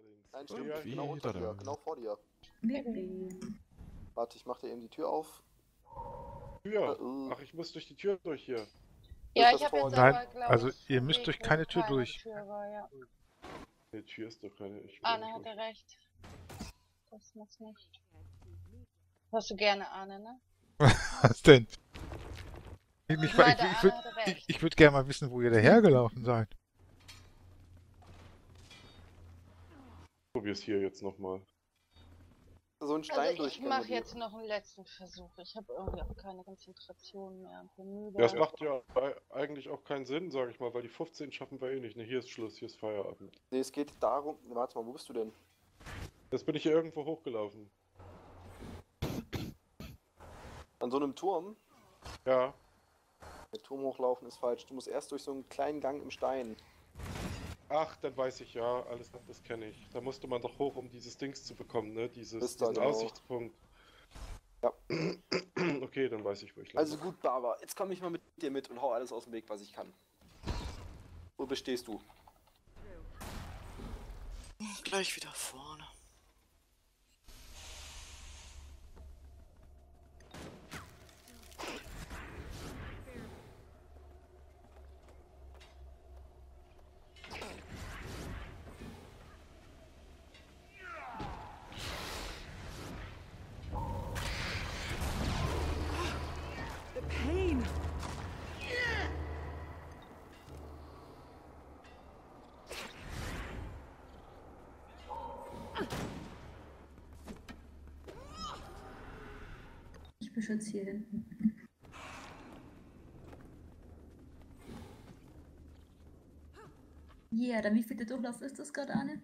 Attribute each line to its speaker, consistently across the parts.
Speaker 1: links.
Speaker 2: Nein, stimmt,
Speaker 1: wieder
Speaker 2: genau unter dir, genau vor dir. Warte, ich mach dir eben die Tür auf.
Speaker 1: Tür.
Speaker 2: Äh,
Speaker 1: Ach, ich muss durch die Tür durch hier.
Speaker 3: Ja, ich habe jetzt
Speaker 4: Nein,
Speaker 3: aber,
Speaker 4: also
Speaker 3: ich,
Speaker 4: ihr müsst durch keine Tür
Speaker 3: keine
Speaker 4: durch.
Speaker 3: Tür war, ja.
Speaker 1: Die Tür ist doch keine. Ich
Speaker 3: Arne
Speaker 1: nicht
Speaker 3: hatte
Speaker 1: durch.
Speaker 3: recht. Das muss nicht. Hörst du gerne Arne, ne?
Speaker 4: Was denn? Ich, ich, ich, ich würde gerne mal wissen, wo ihr dahergelaufen seid.
Speaker 1: Probier's hier jetzt nochmal.
Speaker 2: so ein Stein
Speaker 3: Also ich
Speaker 2: durchgehen.
Speaker 3: mache jetzt noch einen letzten Versuch. Ich habe irgendwie auch keine Konzentration mehr.
Speaker 1: Ja, das macht ja ei- eigentlich auch keinen Sinn, sage ich mal, weil die 15 schaffen wir eh nicht. Ne, hier ist Schluss, hier ist Feierabend.
Speaker 2: Nee, es geht darum. Warte mal, wo bist du denn?
Speaker 1: Jetzt bin ich hier irgendwo hochgelaufen.
Speaker 2: An so einem Turm?
Speaker 1: Ja,
Speaker 2: Der Turm hochlaufen ist falsch. Du musst erst durch so einen kleinen Gang im Stein.
Speaker 1: Ach, dann weiß ich ja, alles das kenne ich. Da musste man doch hoch, um dieses Dings zu bekommen, ne? Dieses, diesen
Speaker 2: genau.
Speaker 1: Aussichtspunkt.
Speaker 2: Ja.
Speaker 1: Okay, dann weiß ich, wo ich lande.
Speaker 2: Also gut, Baba, jetzt komme ich mal mit dir mit und hau alles aus dem Weg, was ich kann. Wo bestehst du?
Speaker 5: Gleich wieder vorne.
Speaker 6: Ich beschütze hier hinten. Ja, yeah, dann wie viel der Durchlauf ist das gerade, Arne?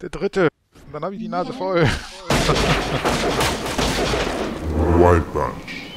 Speaker 4: Der dritte. Und dann habe ich die Nase
Speaker 6: Yeah.
Speaker 4: voll.
Speaker 7: Wild Bunch.